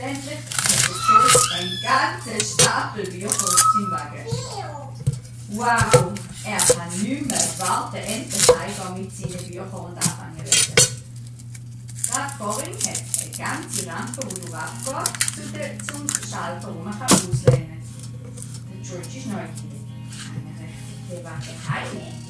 Hat der George einen ganzen Stapel seinem Wagen. Wow! Er kann nicht mehr warten, endlich heimgehen mit seinen Büchern und anfangen zu lesen. Gerade vorhin hat eine ganze Rampe, wo du abgehst, zum Schalter, wo man auslehnen kann. Der George ist neugierig. Er den Wagen heimnehmen?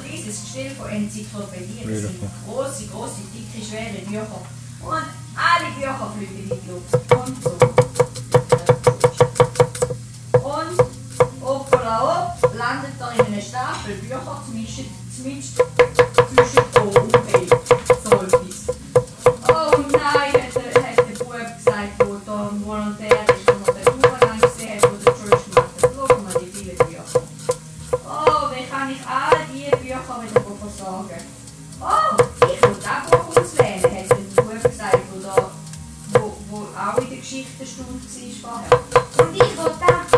kleines Gestell von Enzyklopädien. Das sind grosse, grosse, dicke, schwere Bücher. Und alle Bücher fliegen in die Luft. Und so. Und hoppala hopp, landet er in einem Stapel Bücher zwischen, zwischen, zwischen O und B. wieder versorgen? Oh, ich will das Buch auswählen, hat der Bub gesagt, wo, da, wo, wo auch in der Geschichtenstunde war. Und ich will das.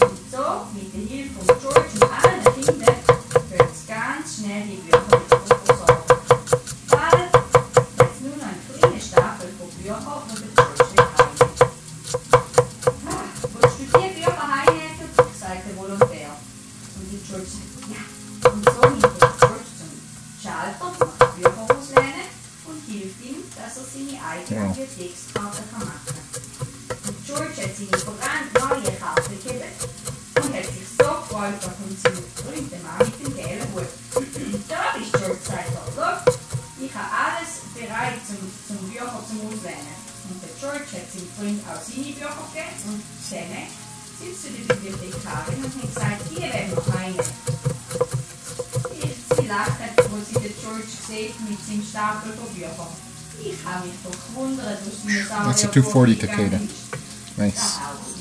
Und so, mit der Hilfe von George und allen Kindern, können sie ganz schnell die Bücher wieder versorgen. Bald hat es nur noch einen kleinen Stapel von Büchern, die der George nicht heimnimmt. Ah, Willst du die Bücher heimnehmen? sagt der Volontär. Und der George sagt, ja. Und so nimmt der George zum Schalter, macht Bücher auslehnen und hilft ihm, dass er seine eigene Ja. Bibliothekskarte kann machen Und George hat seine brandneue Karte gegeben und hat sich so gefreut, dass er seinen berühmten Mann mit dem gelben Hut. da bist George, sagt er. Schau, ich habe alles bereit zum, zum Bücher zum Auslehnen. Und der George hat seinem Freund auch seine Bücher gegeben und zusammen sind zu der Bibliothekarin und hat gesagt, hier werden wir eine. Sie lacht, wo sie den George sieht mit seinem Stapel von Büchern. That's a 240 Takeda. Nice.